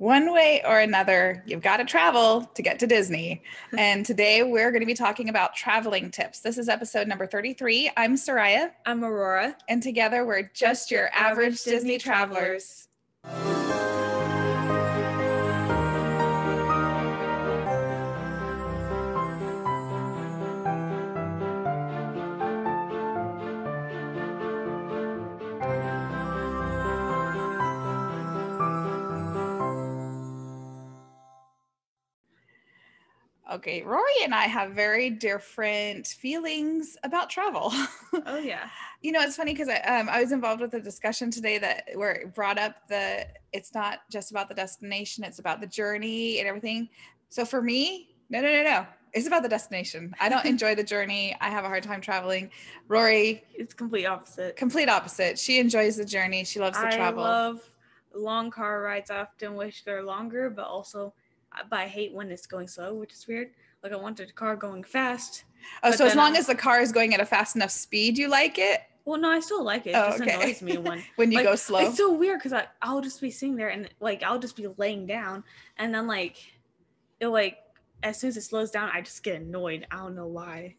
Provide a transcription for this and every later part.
One way or another, you've got to travel to get to Disney. and today we're going to be talking about traveling tips. This is episode number 33. I'm Soraya. I'm Aurora. And together we're just, just your, average, average Disney, Disney travelers. travelers. Okay, Rory and I have very different feelings about travel. Oh yeah. you know, it's funny because I um, I was involved with a discussion today that where it brought up the it's not just about the destination, it's about the journey and everything. So for me, no, no, no, no. It's about the destination. I don't enjoy the journey. I have a hard time traveling. Rory, it's complete opposite. Complete opposite. She enjoys the journey. She loves the I travel. I love long car rides. I often wish they're longer, but also but I hate when it's going slow, which is weird. Like I wanted a car going fast. Oh, so as long I, as the car is going at a fast enough speed, you like it? Well, no, I still like it. It oh, just okay. annoys me when when you like, go slow. It's so weird because I I'll just be sitting there and like I'll just be laying down and then like it like as soon as it slows down, I just get annoyed. I don't know why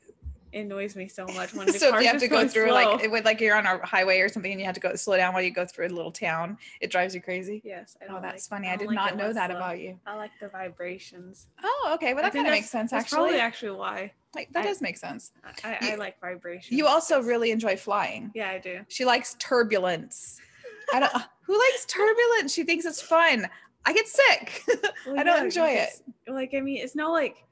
annoys me so much when the so you have to go through slow. like it would like you're on a highway or something and you have to go slow down while you go through a little town it drives you crazy? Yes I oh that's like, funny. I, I did like not know that slow. about you. I like the vibrations. Oh okay. Well that kind of makes sense that's actually probably actually. why. Like that I, does make sense. I, I, you, like vibrations. you also really enjoy flying. Yeah i do. She likes turbulence. I don't who likes turbulence? She thinks it's fun. I get sick. Well, i don't yeah, enjoy it. like i mean it's not like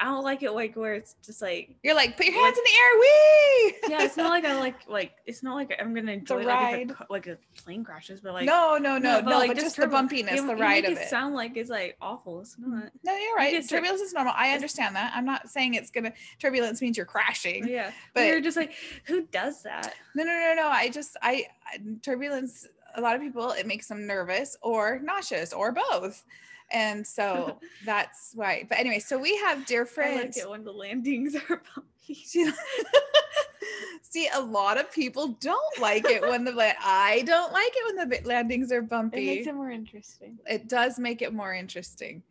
I don't like it like where it's just like you're like put your hands like, in the air, wee. yeah, it's not like I like like it's not like I'm gonna enjoy the ride. Like, a, like a plane crashes, but like no, no, no, no, but, like, but just, the bumpiness, you, the ride of it. it. Sound like it's like awful. It's mm-hmm. not. No, you're right. Turbulence is normal. I understand that. I'm not saying it's gonna turbulence means you're crashing. Yeah, but you're just like who does that? No, no, no, no. I just I turbulence. A lot of people it makes them nervous or nauseous or both. And so that's why. But anyway, so we have different. I like it when the landings are bumpy. See, a lot of people don't like it when the land. I don't like it when the landings are bumpy. It makes it more interesting. It does make it more interesting.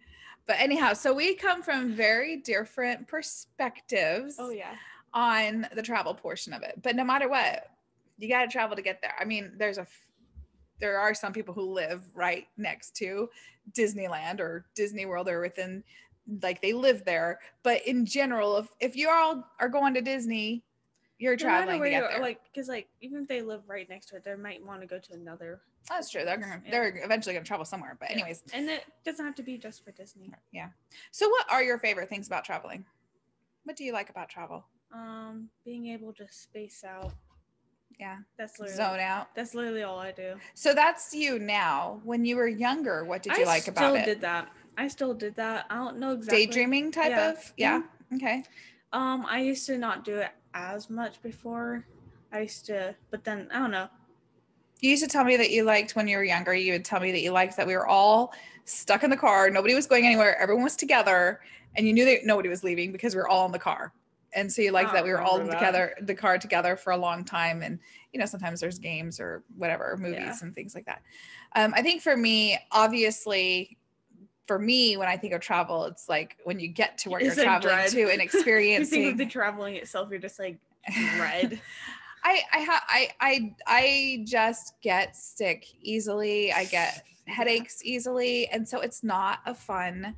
But anyhow, so we come from very different perspectives. Oh yeah. On the travel portion of it, but no matter what, you got to travel to get there. I mean, there's a there are some people who live right next to Disneyland or Disney World or within like they live there. But in general, if if you all are going to Disney, you're no traveling to get there. Like because like even if they live right next to it, they might want to go to another. That's true. They're gonna yeah. they're eventually gonna travel somewhere. But anyways, yeah. and it doesn't have to be just for Disney. Yeah. So what are your favorite things about traveling? What do you like about travel? Um, being able to space out yeah. That's literally zone out. That's literally all I do. So that's you now. When you were younger, what did you I like about it? I still did that. I still did that. I don't know exactly. Daydreaming type yeah. of? Yeah. Mm-hmm. Okay. Um, I used to not do it as much before. I used to, but then I don't know. You used to tell me that you liked when you were younger, you would tell me that you liked that we were all stuck in the car. Nobody was going anywhere. Everyone was together. And you knew that nobody was leaving because we were all in the car and so you like that we were all that. together the car together for a long time and you know sometimes there's games or whatever movies yeah. and things like that um, i think for me obviously for me when i think of travel it's like when you get to where it's you're traveling dread. to and experiencing you think of the traveling itself you're just like red I I, ha- I I I just get sick easily. I get headaches easily, and so it's not a fun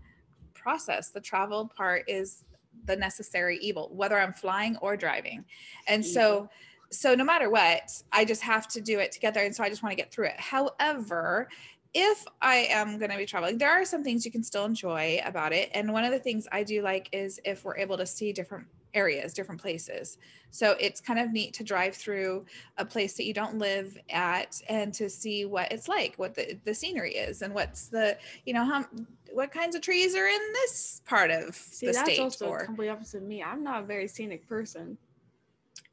process. The travel part is the necessary evil, whether I'm flying or driving. And so, so no matter what, I just have to do it together. And so I just want to get through it. However, if I am going to be traveling, there are some things you can still enjoy about it. And one of the things I do like is if we're able to see different areas, different places. So it's kind of neat to drive through a place that you don't live at and to see what it's like, what the, the scenery is, and what's the, you know, how what kinds of trees are in this part of See, the that's state. also or, completely opposite of me. I'm not a very scenic person.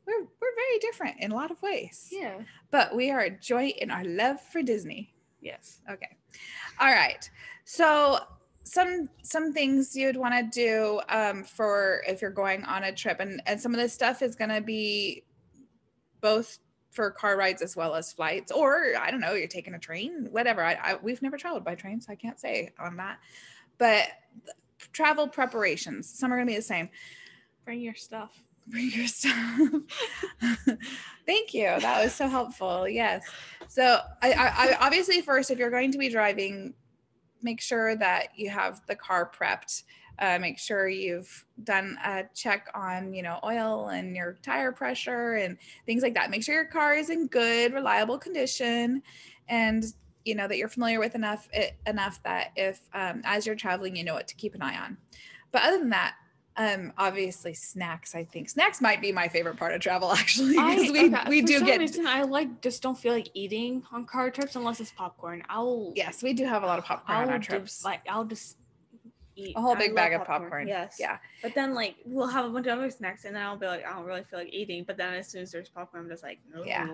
We're we're very different in a lot of ways. Yeah. But we are a joint in our love for Disney. Yes. Okay. All right. So some some things you'd want to do um, for if you're going on a trip and and some of this stuff is going to be both for car rides as well as flights, or I don't know, you're taking a train, whatever. I, I we've never traveled by train, so I can't say on that. But travel preparations, some are gonna be the same. Bring your stuff. Bring your stuff. Thank you. That was so helpful. Yes. So I, I, I obviously first, if you're going to be driving, make sure that you have the car prepped. Uh, make sure you've done a check on you know oil and your tire pressure and things like that make sure your car is in good reliable condition and you know that you're familiar with enough it, enough that if um, as you're traveling you know what to keep an eye on but other than that um obviously snacks i think snacks might be my favorite part of travel actually because we okay, we for do get reason, I like just don't feel like eating on car trips unless it's popcorn. I'll yes we do have a lot of popcorn I'll on our just, trips like I'll just eat a whole big love bag of popcorn Yes. yeah But then like we'll have a bunch of other snacks and then I'll be like, I don't really feel like eating. But then as soon as there's popcorn, I'm just like, no. Yeah.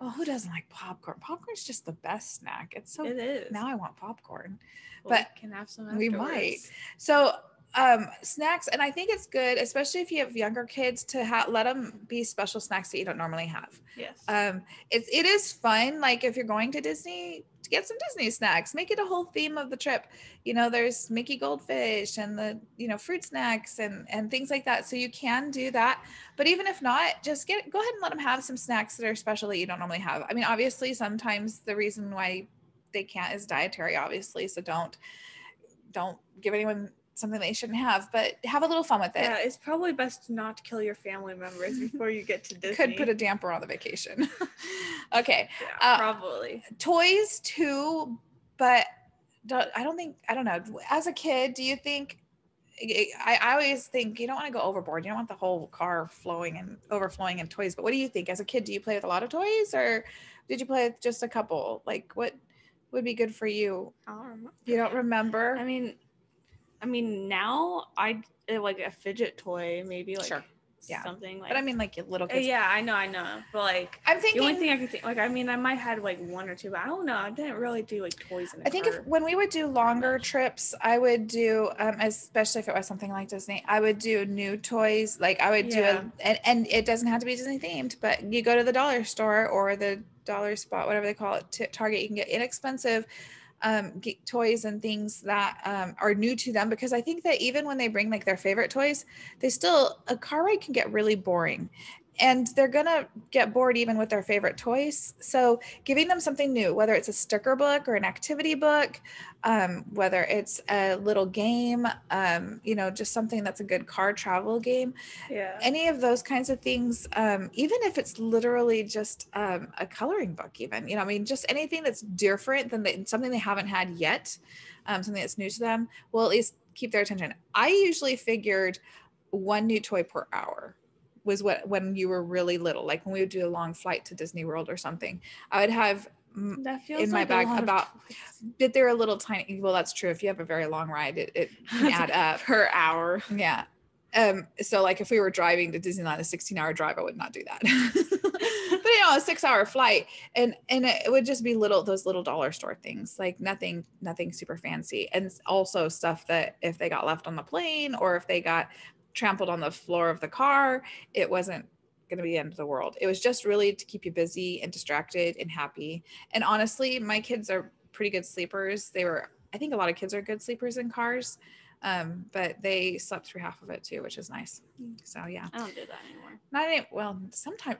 oh who doesn't like popcorn popcorn's just the best snack it's so It is. now i want popcorn Well, but we can have some we might. So um snacks and i think it's good especially if you have younger kids to ha- let them be special snacks that you don't normally have. Yes. um it's it is fun like if you're going to disney to get some disney snacks make it a whole theme of the trip. You know there's mickey goldfish and the you know fruit snacks and and things like that so you can do that. But even if not just get go ahead and let them have some snacks that are special that you don't normally have. I mean obviously sometimes the reason why they can't is dietary obviously so don't don't give anyone something they shouldn't have but have a little fun with it. Yeah, it's probably best not to kill your family members before you get to Disney. could put a damper on the vacation. Okay yeah, uh, probably. toys too but don't, i don't think i don't know. As a kid do you think I, I always think you don't want to go overboard. You don't want the whole car flowing and overflowing in toys but what do you think? As a kid do you play with a lot of toys or did you play with just a couple? Like what would be good for you? I don't remember. you don't remember? I mean, I mean now I like a fidget toy, maybe like Sure. Yeah. something like. but i mean like little Uh, kids yeah, I know, I know, but like. i'm thinking The only thing I could think, like, I mean, I might have like one or two, but I don't know. I didn't really do like toys in the I think if when we would do longer trips, I would do, um, especially if it was something like Disney, I would do new toys. Like I would do, a, and and it doesn't have to be Disney themed, but you go to the dollar store or the dollar spot, whatever they call it, t- Target, you can get inexpensive um, toys and things that um, are new to them. Because I think that even when they bring like their favorite toys, they still a car ride can get really boring. And they're gonna get bored even with their favorite toys. So giving them something new, whether it's a sticker book or an activity book, um, whether it's a little game, um, you know, just something that's a good car travel game, yeah. any of those kinds of things, um, even if it's literally just um, a coloring book, even, you know, I mean, just anything that's different than the, something they haven't had yet, um, something that's new to them, will at least keep their attention. I usually figured one new toy per hour was what when you were really little like when we would do a long flight to disney world or something i would have that feels in my like bag about- but they're a little tiny well that's true if you have a very long ride it, it can add up. Per hour. yeah. Um so like if we were driving to disneyland a 16 hour drive i would not do that. But you know a six hour flight and and it would just be little those little dollar store things like nothing nothing super fancy and also stuff that if they got left on the plane or if they got trampled on the floor of the car. It wasn't going to be the end of the world. It was just really to keep you busy and distracted and happy. And honestly my kids are pretty good sleepers. They were i think a lot of kids are good sleepers in cars um, but they slept through half of it too which is nice. So yeah. I don't do that anymore. not any, well sometimes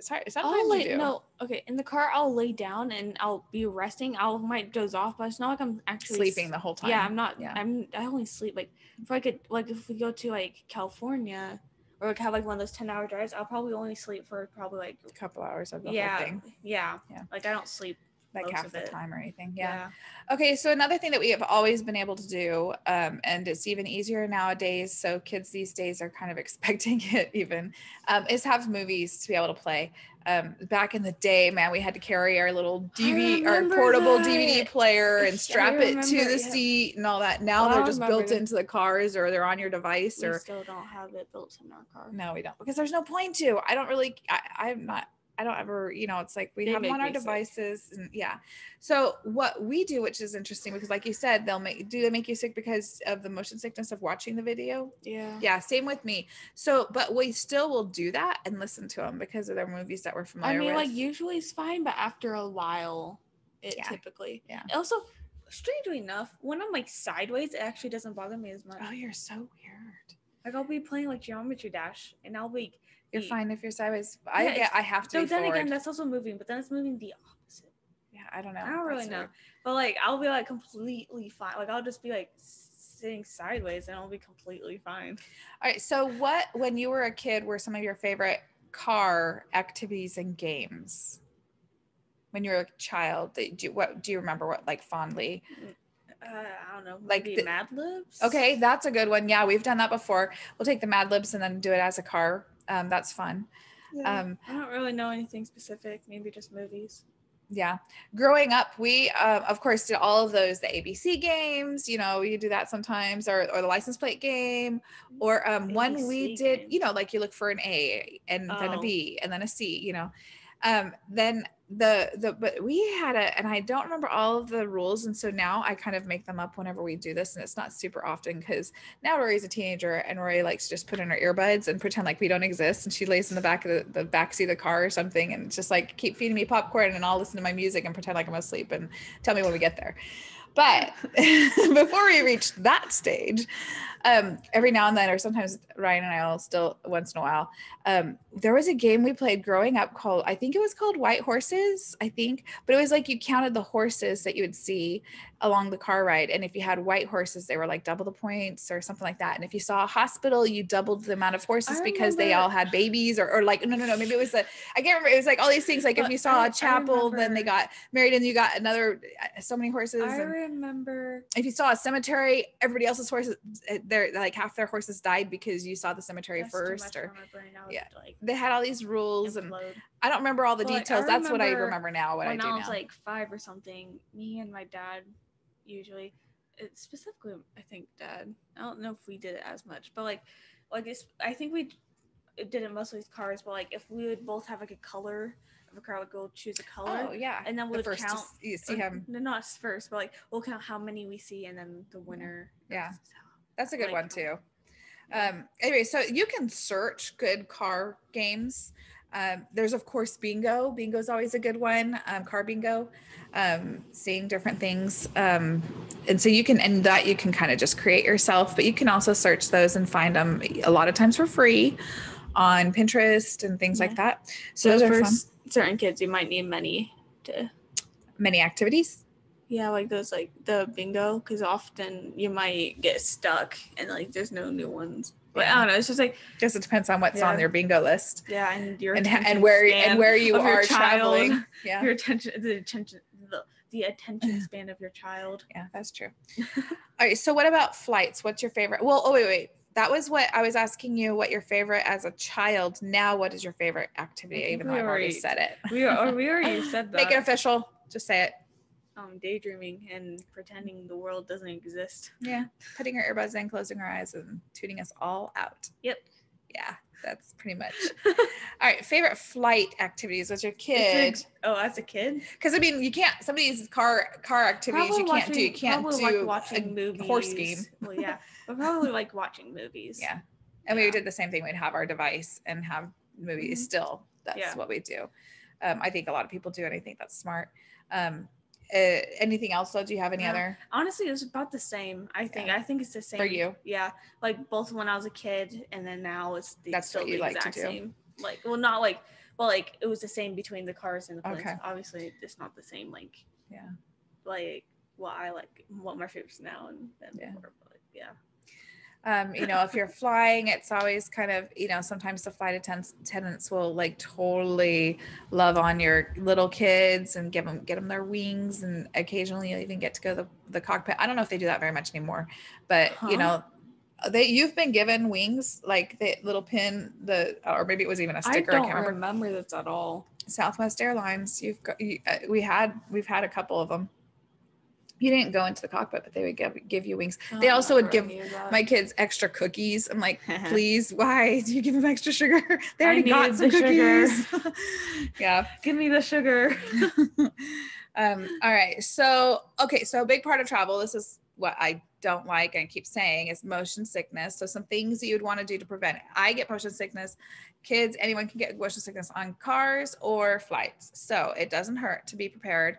sorry sometimes I'll you do no okay in the car. I'll lay down and I'll be resting. I'll might doze off, but it's not like I'm actually sleeping s- the whole time Yeah, I'm not. yeah I'm. I only sleep like if I could like if we go to like California or like have like one of those ten hour drives, I'll probably only sleep for probably like a couple hours of the yeah whole thing yeah Yeah. Like I don't sleep. Like most half the it. time or anything yeah. Okay, so another thing that we have always been able to do, um, and it's even easier nowadays, so kids these days are kind of expecting it even, um, is have movies to be able to play. Um, back in the day, man, we had to carry our little DVD, our portable that. DVD player and strap I it to the yeah. seat and all that. Now I they're just built that. into the cars or they're on your device We or still don't have it built in our car. no, we don't because there's no point to. I don't really, I, I'm not. I don't ever, you know, it's like we They have them on our me sick. devices and yeah. So what we do, which is interesting because like you said, they'll make do they make you sick because of the motion sickness of watching the video? Yeah. Yeah, same with me. So but we still will do that and listen to them because of their movies that we're familiar. with. I mean, with. like usually it's fine, but after a while, it Yeah. typically. Yeah. Also, strangely enough, when I'm like sideways, it actually doesn't bother me as much. oh, you're so weird. Like I'll be playing like Geometry Dash, and I'll be. You're be- fine if you're sideways. I Yeah, get I have to So then forward. again, that's also moving, but then it's moving the opposite. yeah, I don't know. I don't really That's know. weird. But like I'll be like completely fine. Like I'll just be like sitting sideways, and I'll be completely fine. All right. So, what, when you were a kid, were some of your favorite car activities and games? When you were a child, do you, what do you remember? What like fondly? Mm. Uh, I don't know. Like the- Mad Libs. Okay, that's a good one. Yeah, we've done that before. We'll take the Mad Libs and then do it as a car. Um, that's fun. Yeah. Um, I don't really know anything specific. Maybe just movies. yeah growing up we uh, of course did all of those the abc games you know you do that sometimes or, or the license plate game or um one we did you know like you look for an a and then a Oh. and then a c you know um then the the but we had a and i don't remember all of the rules and so now i kind of make them up whenever we do this and it's not super often because now rory's a teenager and rory likes to just put in her earbuds and pretend like we don't exist and she lays in the back of the, the back seat of the car or something and just like keep feeding me popcorn and i'll listen to my music and pretend like i'm asleep and tell me when we get there but before we reach that stage um, every now and then or sometimes ryan and i'll still once in a while um, there was a game we played growing up called i think it was called white horses i think but it was like you counted the horses that you would see along the car ride and if you had white horses they were like double the points or something like that and if you saw a hospital you doubled the amount of horses because they all had babies or, or like no no no maybe it was a i can't remember it was like all these things like if you saw I- I a chapel then they got married and you got another uh, so many horses I and remember. if you saw a cemetery everybody else's horses uh, they're like half their horses died because you saw the cemetery That's first or for my brain. I would, yeah. Like, they had all these rules and. I don't remember all the Well, like, details. That's what I remember now. What I when do I was now. like five or something, me and my dad usually, it, specifically, I think dad. I don't know if we did it as much, but like, like I think we did it mostly with cars. But like, if we would both have like a color of a car, like we'll choose a color, oh yeah, and then we'll first to count. s- you see him. no, not first, but like we'll count how many we see, and then the winner. Yeah. That's a good like, one too. Um, anyway, so you can search good car games. Um, there's of course bingo. Bingo is always a good one. Um, car bingo, um, seeing different things, um, and so you can and that you can kind of just create yourself. But you can also search those and find them a lot of times for free on Pinterest and things like that. So But those are for fun. Certain kids, you might need many to Many activities. Yeah, like those like the bingo, because often you might get stuck and like there's no new ones. But Yeah. I don't know. It's just like Just it depends on what's on their bingo list. yeah, and your and, and where and where you are child, traveling. Yeah, Your attention, the attention, the, the attention span of your child. yeah, that's true. All right, so what about flights? What's your favorite? Well, oh wait, wait. That was what I was asking you. What your favorite as a child? Now, what is your favorite activity? Even though I've already already- said it. We are, we already said that. Make it official. Just say it. um, daydreaming and pretending the world doesn't exist. Yeah, putting our earbuds in, closing our eyes, and tuning us all out. Yep. Yeah, that's pretty much. All right, favorite flight activities as your kid? Like- oh, as a kid, Because I mean, you can't. Some of these car car activities you can't do. You can't do like watching a movies. horse game. Well, yeah, but probably like watching movies. Yeah. And we did the same thing. We'd have our device and have movies Mhm. still. That's Yeah. what we do. Um, I think a lot of people do, and I think that's smart. Um, uh, anything else though? Do you have any No. other? Honestly, it was about the same. I think. Yeah. I think it's the same For you? Yeah, like both when I was a kid, and then now it's the, That's what still you the like to exact do. same. Like, well, not like, well, like it was the same between the cars and the planes. Okay. Obviously, it's not the same. Like, Yeah. like what I like, what my favorites now and then Yeah. before. But yeah. Um, you know, if you're flying, it's always kind of, you know, sometimes the flight attendants, will like totally love on your little kids and give them, get them their wings. And occasionally you'll even get to go to the, the cockpit. I don't know if they do that very much anymore, but Huh? you know, they, you've been given wings, like the little pin, the, or maybe it was even a sticker. I, I don't can't remember. remember this at all. Southwest Airlines. You've got, you, uh, we had, we've had a couple of them. You didn't go into the cockpit, but they would give give you wings. They also would give my kids extra cookies. I'm like, please, why do you give them extra sugar? They already got some cookies. yeah. Give me the sugar. um, all right. So, okay. So, a big part of travel, this is what I don't like and keep saying is motion sickness. So, some things that you would want to do to prevent it. I get motion sickness. Kids, anyone can get motion sickness on cars or flights. So, it doesn't hurt to be prepared.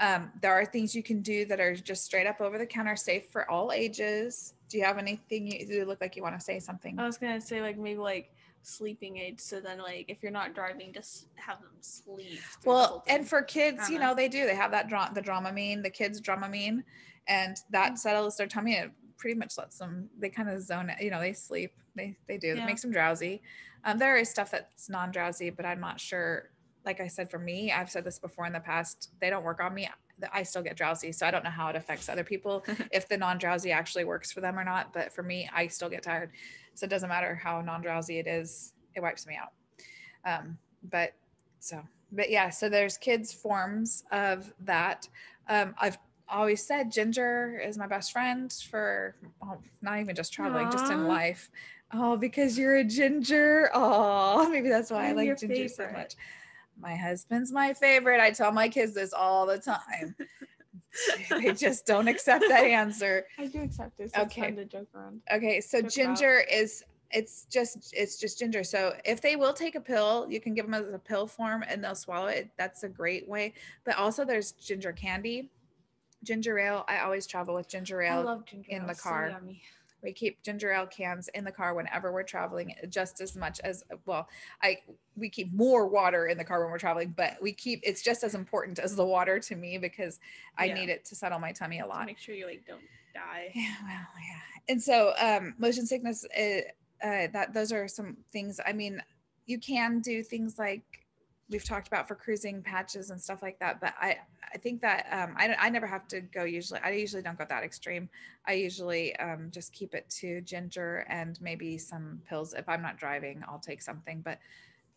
Um, there are things you can do that are just straight up over the counter, safe for all ages. Do you have anything you, you look like you want to say something? I was gonna say like maybe like sleeping aids. So then like if you're not driving, just have them sleep. through the Well, and for kids, you Uh-huh. know, they do. They have that dra- the Dramamine, the kids Dramamine, and that settles their tummy. It pretty much lets them. They kind of zone. it, You know, they sleep. They they do. Yeah. It makes them drowsy. Um, there is stuff that's non-drowsy, but I'm not sure. Like I said, for me, I've said this before in the past. They don't work on me. I still get drowsy, so I don't know how it affects other people if the non-drowsy actually works for them or not. But for me, I still get tired, so it doesn't matter how non-drowsy it is. It wipes me out. Um, but so but yeah so there's kids forms of that um, i've always said ginger is my best friend for oh, not even just traveling just in life oh because you're a ginger oh maybe that's why i I'm like your ginger so much my husband's my favorite i tell my kids this all the time they just don't accept that answer I do accept this. Okay. It's fun to joke around. Okay, so Joke about. ginger is it's just it's just ginger. So if they will take a pill, you can give them as a pill form and they'll swallow it. That's a great way. But also there's ginger candy, ginger ale. I always travel with ginger ale I love ginger in ale, the so car. yummy. we keep ginger ale cans in the car whenever we're traveling, just as much as well. I we keep more water in the car when we're traveling, but we keep it's just as important as the water to me because I Yeah. need it to settle my tummy a To lot. make sure you like don't die. Yeah, well, yeah. And so, um, motion sickness, uh, uh, that those are some things. I mean, you can do things like we've talked about for cruising patches and stuff like that. But I, I think that um, I, I never have to go. Usually, I usually don't go that extreme. I usually um, just keep it to ginger and maybe some pills. If I'm not driving, I'll take something. But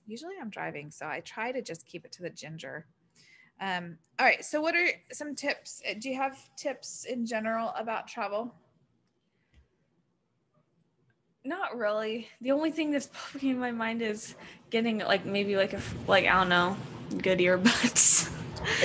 usually, I'm driving, so I try to just keep it to the ginger. Um, all right. So, what are some tips? Do you have tips in general about travel? Not really. The only thing that's popping in my mind is getting like maybe like a like I don't know, good earbuds.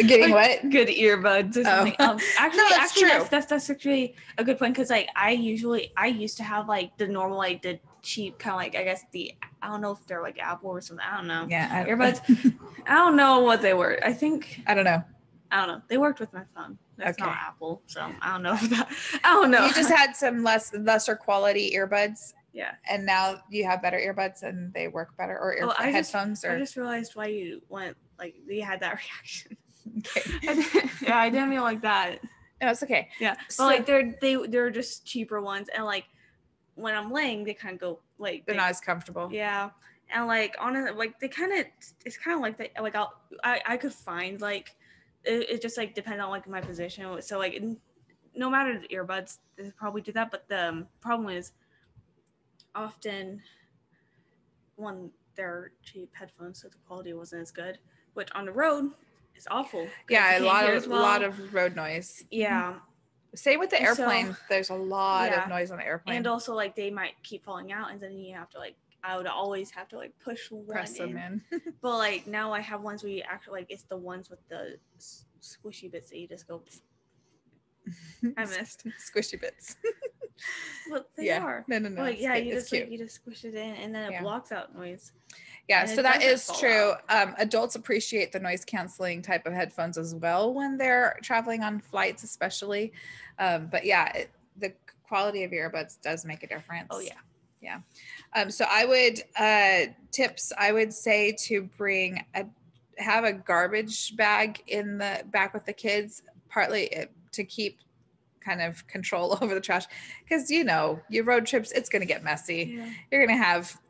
Getting what? Good earbuds or Oh. Um, actually, that's actually, true. that's, that's that's actually a good point because like I usually I used to have like the normal like the cheap kind of like I guess the I don't know if they're like Apple or something. I don't know. Yeah. I, Earbuds. I don't know what they were. I think I don't know. I don't know. They worked with my phone. That's not Apple, so I don't know if that. I don't know. You just had some less lesser quality earbuds, yeah. and now you have better earbuds and they work better, or ear- Oh, I just- headphones, I just realized why you went like you had that reaction. okay. I yeah, I didn't mean like that. no, it's okay. Yeah, but So- like they're they they're just cheaper ones, and like when I'm laying, they kind of go like They're they- not as comfortable. Yeah, and like on it, like they kind of it's kind of like that. Like I'll I I could find like it, it just like depends on like my position. So like no matter the earbuds, they probably do that. But the um, problem is often one they're cheap headphones, so the quality wasn't as good. Which on the road is awful. Yeah, a lot of a well. lot of road noise. yeah. Same with the And so- airplane. There's a lot Yeah. of noise on the airplane. and also like they might keep falling out and then you have to like i would always have to like push one Press them in. in. but like now i have ones where you actually like it's the ones with the squishy bits that you just go I missed. squishy bits. but they yeah. are No, no, no. like yeah you just cute. like you just squish it in and then it Yeah. blocks out noise Yeah, so that is true. Um, adults appreciate the noise canceling type of headphones as well when they're traveling on flights, especially. Um, but yeah, it, the quality of earbuds does make a difference. oh yeah yeah. Um, so I would uh, tips. I would say to bring a have a garbage bag in the back with the kids, partly it, to keep kind of control over the trash, because you know your road trips it's going to get messy. Yeah. You're going to have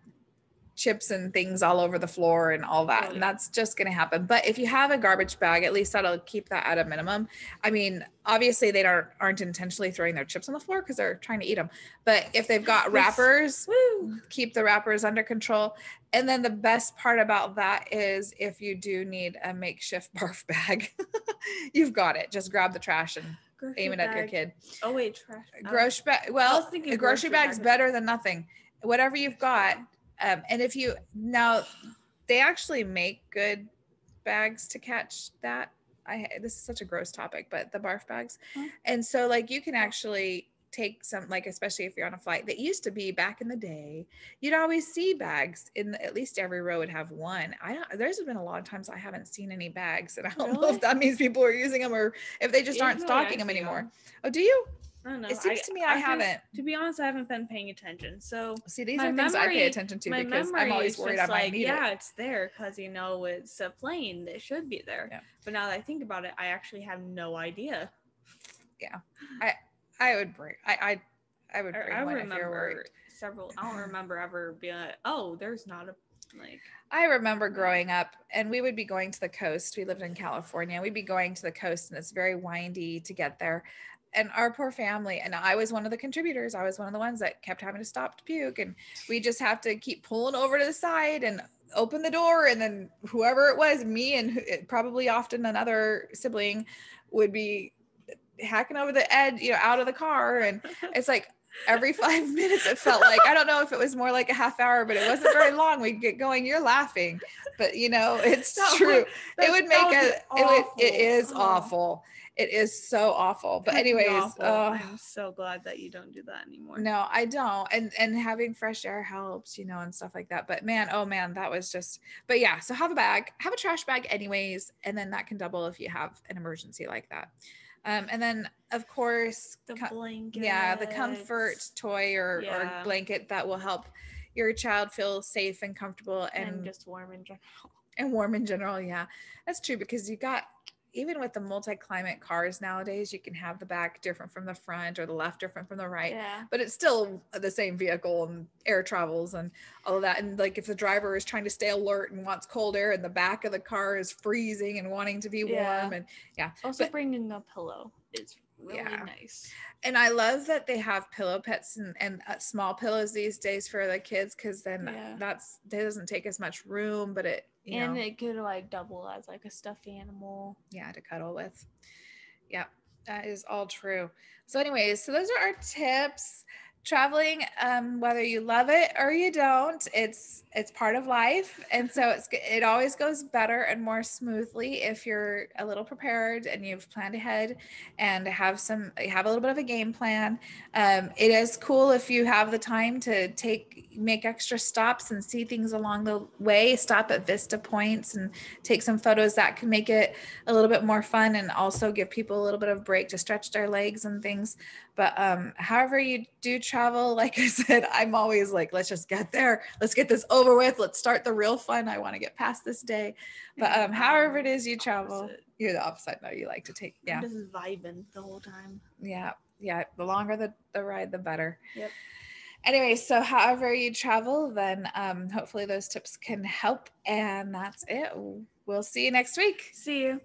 chips and things all over the floor and all that Oh, and that's just going to happen. But if you have a garbage bag at least that'll keep that at a minimum. I mean obviously they don't aren't intentionally throwing their chips on the floor because they're trying to eat them but if they've got wrappers Woo! keep the wrappers under control. And then the best part about that is if you do need a makeshift barf bag you've got it. Just grab the trash and Grocery aim it at your kid. Oh wait, trash. oh, Grocery bag. Well, a grocery grocery bag's bag. better than nothing. Whatever you've got, um, and if you now, they actually make good bags to catch that. I this is such a gross topic, but the barf bags, Huh? and so like you can actually take some like especially if you're on a flight that used to be back in the day you'd always see bags in at least every row would have one i don't there's been a lot of times i haven't seen any bags and i don't know if that means people are using them or if they just aren't stocking them anymore anymore 'em. oh do you I don't know. it seems to me i, haven't- haven't To be honest, I haven't been paying attention. So See, these are things I pay attention to because I'm always worried I might like, need yeah, it. it's there because you know it's a plane. It should be there. Yeah. But now that I think about it, I actually have no idea. Yeah, I would bring. I I, I would I, bring I one if you're worried. remember several. I don't remember ever being like, oh, there's not a like. I remember growing up, and we would be going to the coast. We lived in California. We'd be going to the coast, and it's very windy to get there. And our poor family, and I was one of the contributors. I was one of the ones that kept having to stop to puke, and we just have to keep pulling over to the side and open the door, and then whoever it was, me and probably often another sibling, would be hacking over the edge, you know, out of the car, and it's like every five minutes it felt like i don't know if it was more like a half hour but it wasn't very long. We'd get going you're laughing. But you know it's That true. would- it would make a it would it awful. Oh, awful. It is so awful. But that'd anyways uh, I'm so glad that you don't do that anymore. no i don't. And and having fresh air helps you know and stuff like that. But man oh man that was just but yeah so have a bag have a trash bag anyways and then that can double if you have an emergency like that um, and then of course The co- blanket. yeah the comfort toy or, Yeah. or blanket that will help your child feel safe and comfortable and, and just warm in general. and warm in general yeah that's true because you got even with the multi-climate cars nowadays you can have the back different from the front or the left different from the right Yeah. but it's still the same vehicle and air travels and all of that and like if the driver is trying to stay alert and wants cold air and the back of the car is freezing and wanting to be Yeah. warm and yeah. Also, But- bringing a pillow is really Yeah. nice. and I love that they have pillow pets and, and uh, small pillows these days for the kids because then Yeah. that's that doesn't take as much room, but it you and know it could like double as like a stuffed animal. yeah to cuddle with. Yeah, that is all true. So, anyways, so those are our tips. Traveling, um, whether you love it or you don't, it's it's part of life, and so it's it always goes better and more smoothly if you're a little prepared and you've planned ahead and have some have a little bit of a game plan. Um, it is cool if you have the time to take make extra stops and see things along the way. Stop at vista points and take some photos that can make it a little bit more fun and also give people a little bit of break to stretch their legs and things. But um, however you do travel, like I said, I'm always like, let's just get there. Let's get this over with. Let's start the real fun. I want to get past this day. But um, however it is you travel, opposite. you're the opposite. No, you like to take, yeah, I'm just vibing the whole time. yeah, yeah. The longer the, the ride, the better. Yep. Anyway, so however you travel, then um, hopefully those tips can help. And that's it. We'll see you next week. See you.